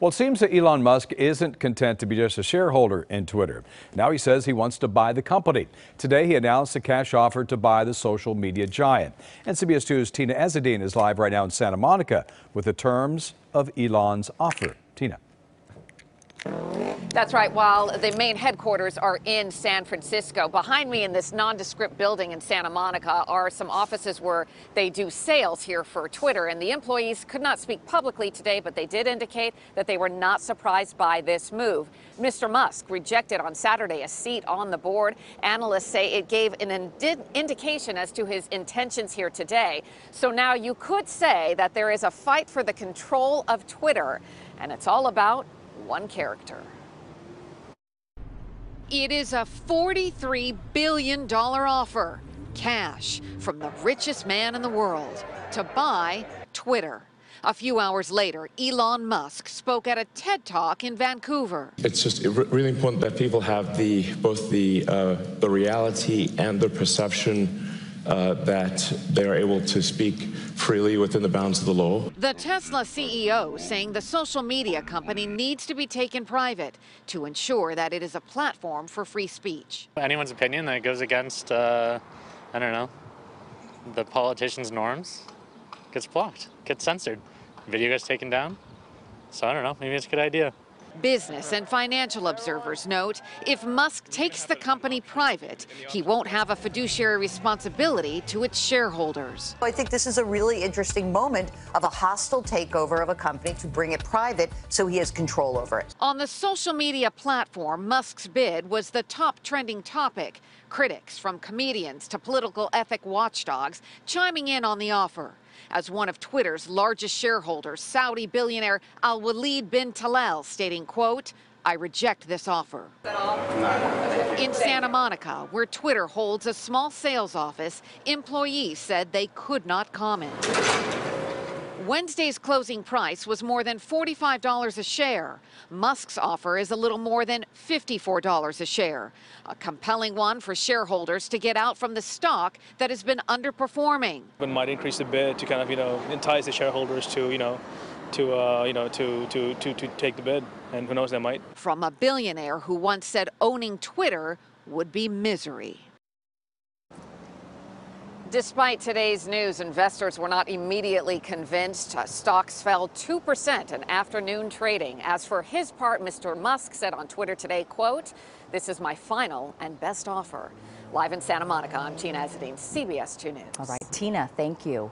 Well, it seems that Elon Musk isn't content to be just a shareholder in Twitter. Now he says he wants to buy the company. Today he announced a cash offer to buy the social media giant. And CBS 2's Tena Ezzeddine is live right now in Santa Monica with the terms of Elon's offer. Tena. That's right. While the main headquarters are in San Francisco, behind me in this nondescript building in Santa Monica are some offices where they do sales here for Twitter. And the employees could not speak publicly today, but they did indicate that they were not surprised by this move. Mr. Musk rejected on Saturday a seat on the board. Analysts say it gave an indi indication as to his intentions here today. So now you could say that there is a fight for the control of Twitter, and it's all about one character. It is a $43 billion offer, cash from the richest man in the world, to buy Twitter. A few hours later, Elon Musk spoke at a TED Talk in Vancouver. It's just really important that people have the both the uh, the reality and the perception uh, that they are able to speak freely within the bounds of the law. The Tesla CEO saying the social media company needs to be taken private to ensure that it is a platform for free speech. Anyone's opinion that goes against, uh, I don't know, the politicians' norms gets blocked, gets censored. Video gets taken down. So I don't know, maybe it's a good idea. Business and financial observers note if Musk takes the company private, he won't have a fiduciary responsibility to its shareholders. I think this is a really interesting moment of a hostile takeover of a company to bring it private so he has control over it. On the social media platform, Musk's bid was the top trending topic. Critics, from comedians to political ethic watchdogs, chiming in on the offer. As one of Twitter's largest shareholders, Saudi billionaire Al Walid bin Talal stating, quote, I reject this offer. In Santa Monica, where Twitter holds a small sales office, employees said they could not comment. Wednesday's closing price was more than $45 a share. Musk's offer is a little more than $54 a share. A compelling one for shareholders to get out from the stock that has been underperforming. It might increase the bid to kind of, you know, entice the shareholders to, you know, to, uh, you know, to, to, to, to take the bid. And who knows, they might. From a billionaire who once said owning Twitter would be misery. Despite today's news, investors were not immediately convinced. Uh, stocks fell 2% in afternoon trading. As for his part, Mr. Musk said on Twitter today, quote, this is my final and best offer. Live in Santa Monica, I'm Tena Ezzeddine, CBS 2 News. All right, Tena, thank you.